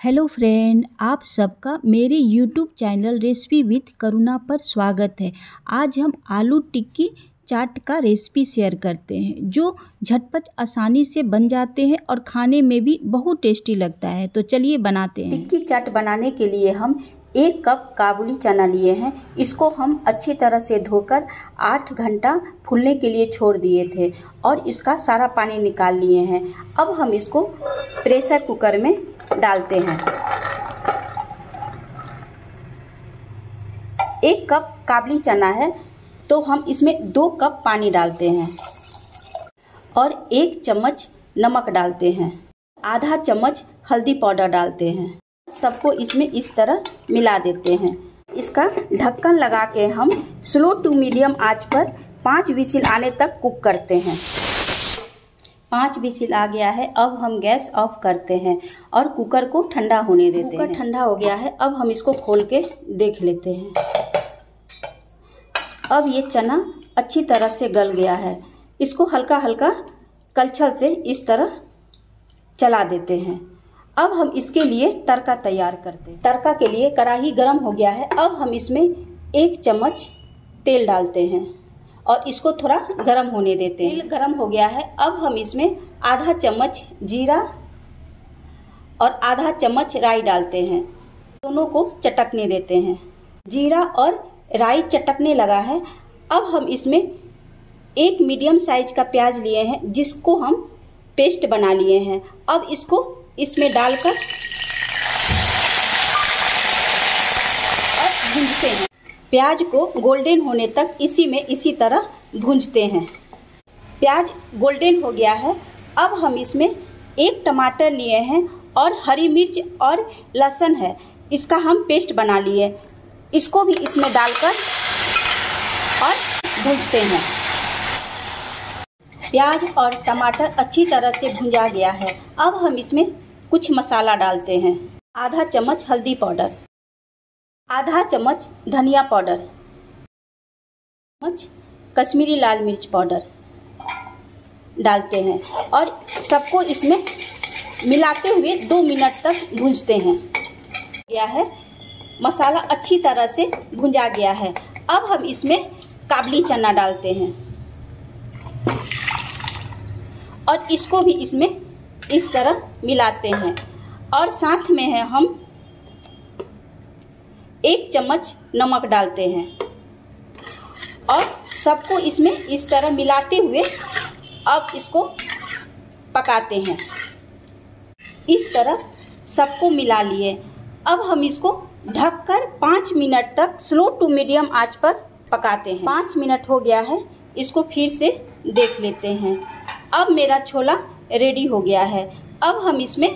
Hello friend, आप सबका मेरे YouTube channel recipe with Karuna पर स्वागत है। आज हम आलू टिक्की चाट का रेसिपी शेयर करते हैं, जो झटपट आसानी से बन जाते हैं और खाने में भी बहुत टेस्टी लगता है। तो चलिए बनाते हैं। टिक्की चाट बनाने के लिए हम एक कप काबुली चना लिए हैं। इसको हम अच्छी तरह से धोकर आठ घंटा फूलने के लिए छोड़ दिए थे और इसका सारा पानी निकाल लिए हैं। अब हम इसको प्रेशर कुकर में डालते हैं। एक कप काबली चना है तो हम इसमें दो कप पानी डालते हैं और एक चम्मच नमक डालते हैं। आधा चम्मच हल्दी पाउडर डालते हैं। सबको इसमें इस तरह मिला देते हैं। इसका ढक्कन लगा के हम स्लो टू मीडियम आँच पर पाँच विसिल आने तक कुक करते हैं। पाँच विसिल आ गया है अब हम गैस ऑफ़ करते हैं और कुकर को ठंडा होने देते कुकर हैं। कुकर ठंडा हो गया है अब हम इसको खोल के देख लेते हैं। अब ये चना अच्छी तरह से गल गया है। इसको हल्का हल्का कलछल से इस तरह चला देते हैं। अब हम इसके लिए तड़का तैयार करते हैं। तड़का के लिए कढ़ाई गर्म हो गया है अब हम इसमें एक चम्मच तेल डालते हैं। और इसको थोड़ा गर्म होने देते हैं। तेल गर्म हो गया है। अब हम इसमें आधा चम्मच जीरा और आधा चम्मच राई डालते हैं। दोनों को चटकने देते हैं। जीरा और राई चटकने लगा है। अब हम इसमें एक मीडियम साइज़ का प्याज लिए हैं, जिसको हम पेस्ट बना लिए हैं। अब इसको इसमें डालकर और भूनते हैं। प्याज को गोल्डन होने तक इसी में इसी तरह भूंजते हैं। प्याज गोल्डन हो गया है। अब हम इसमें एक टमाटर लिए हैं और हरी मिर्च और लहसुन है। इसका हम पेस्ट बना लिए। इसको भी इसमें डालकर और भूंजते हैं। प्याज और टमाटर अच्छी तरह से भुंजा गया है। अब हम इसमें कुछ मसाला डालते हैं। आधा चम्मच हल्दी पाउडर। आधा चम्मच धनिया पाउडर, चम्मच कश्मीरी लाल मिर्च पाउडर डालते हैं और सबको इसमें मिलाते हुए दो मिनट तक भूंजते हैं। गया है। मसाला अच्छी तरह से भुंजा गया है। अब हम इसमें काबली चना डालते हैं। और इसको भी इसमें इस तरह मिलाते हैं। और साथ में है हम एक चम्मच नमक डालते हैं। और सबको इसमें इस तरह मिलाते हुए अब इसको पकाते हैं। इस तरह सबको मिला लिए। अब हम इसको ढककर पाँच मिनट तक स्लो टू मीडियम आँच पर पकाते हैं। पाँच मिनट हो गया है, इसको फिर से देख लेते हैं। अब मेरा छोला रेडी हो गया है। अब हम इसमें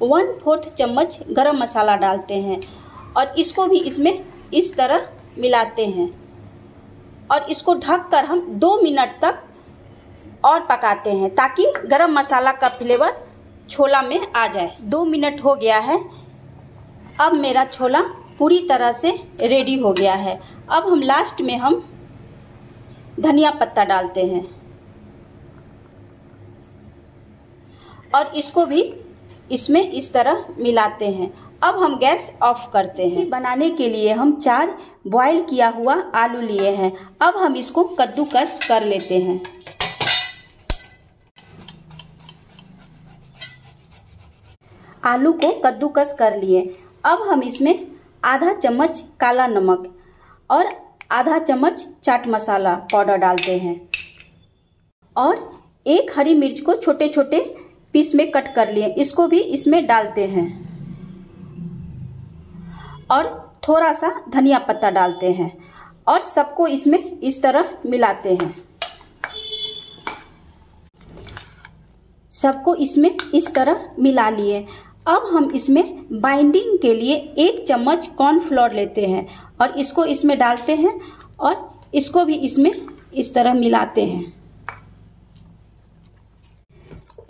वन फोर्थ चम्मच गरम मसाला डालते हैं। और इसको भी इसमें इस तरह मिलाते हैं। और इसको ढक कर हम दो मिनट तक और पकाते हैं ताकि गरम मसाला का फ्लेवर छोला में आ जाए। दो मिनट हो गया है। अब मेरा छोला पूरी तरह से रेडी हो गया है। अब हम लास्ट में हम धनिया पत्ता डालते हैं। और इसको भी इसमें इस तरह मिलाते हैं। अब हम गैस ऑफ़ करते हैं। बनाने के लिए हम चार बॉईल किया हुआ आलू लिए हैं। अब हम इसको कद्दूकस कर लेते हैं। आलू को कद्दूकस कर लिए। अब हम इसमें आधा चम्मच काला नमक और आधा चम्मच चाट मसाला पाउडर डालते हैं और एक हरी मिर्च को छोटे छोटे पीस में कट कर लिए। इसको भी इसमें डालते हैं। और थोड़ा सा धनिया पत्ता डालते हैं और सबको इसमें इस तरह मिलाते हैं। सबको इसमें इस तरह मिला लिए। अब हम इसमें बाइंडिंग के लिए एक चम्मच कॉर्नफ्लोर लेते हैं और इसको इसमें डालते हैं और इसको भी इसमें इस तरह मिलाते हैं।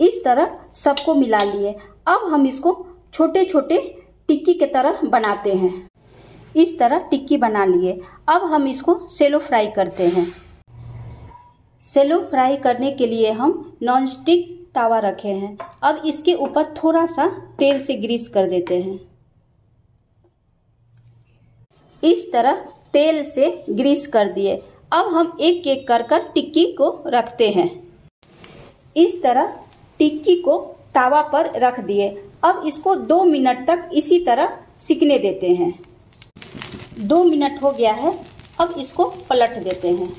इस तरह सबको मिला लिए। अब हम इसको छोटे छोटे टिक्की के तरह बनाते हैं। इस तरह टिक्की बना लिए। अब हम इसको सेलो फ्राई करते हैं। सेलो फ्राई करने के लिए हम नॉन स्टिक तावा रखे हैं। अब इसके ऊपर थोड़ा सा तेल से ग्रीस कर देते हैं। इस तरह तेल से ग्रीस कर दिए। अब हम एक एक कर कर टिक्की को रखते हैं। इस तरह टिक्की को तावा पर रख दिए। अब इसको दो मिनट तक इसी तरह सिकने देते हैं। दो मिनट हो गया है, अब इसको पलट देते हैं।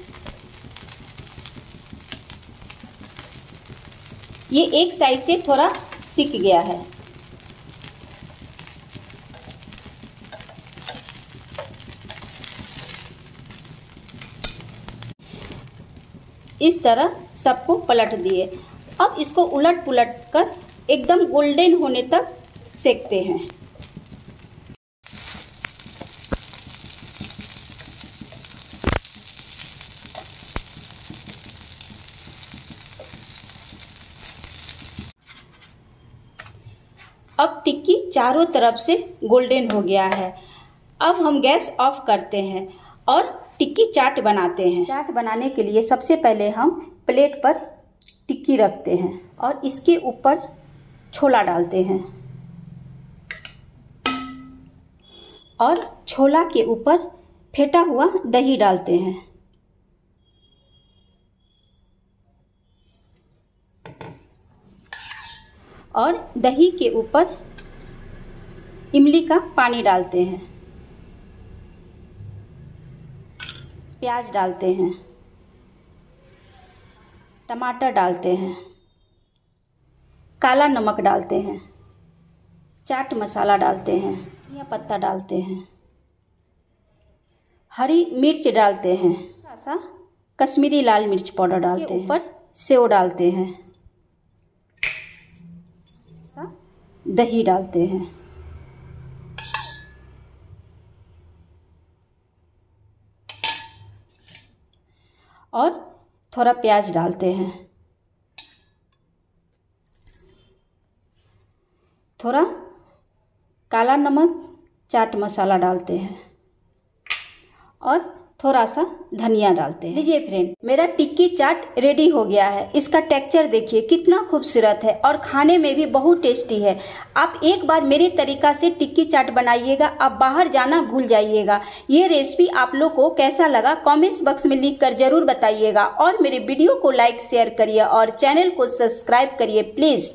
ये एक साइड से थोड़ा सिक गया है। इस तरह सबको पलट दिए। अब इसको उलट पुलट कर एकदम गोल्डन होने तक सेकते हैं। अब टिक्की चारों तरफ़ से गोल्डन हो गया है। अब हम गैस ऑफ़ करते हैं और टिक्की चाट बनाते हैं। चाट बनाने के लिए सबसे पहले हम प्लेट पर टिक्की रखते हैं और इसके ऊपर छोला डालते हैं। और छोला के ऊपर फेटा हुआ दही डालते हैं। और दही के ऊपर इमली का पानी डालते हैं। प्याज डालते हैं। टमाटर डालते हैं। काला नमक डालते हैं चाट मसाला डालते हैं या पत्ता डालते हैं। हरी मिर्च डालते हैं थोड़ा सा कश्मीरी लाल मिर्च पाउडर डालते हैं। ऊपर? सेव डालते हैं दही डालते हैं। और थोड़ा प्याज डालते हैं। थोड़ा काला नमक, चाट मसाला डालते हैं और थोड़ा सा धनिया डालते हैं। लीजिए फ्रेंड मेरा टिक्की चाट रेडी हो गया है। इसका टेक्सचर देखिए, कितना खूबसूरत है और खाने में भी बहुत टेस्टी है। आप एक बार मेरे तरीका से टिक्की चाट बनाइएगा, आप बाहर जाना भूल जाइएगा। ये रेसिपी आप लोग को कैसा लगा कमेंट्स बॉक्स में लिख कर ज़रूर बताइएगा। और मेरे वीडियो को लाइक शेयर करिए और चैनल को सब्सक्राइब करिए प्लीज़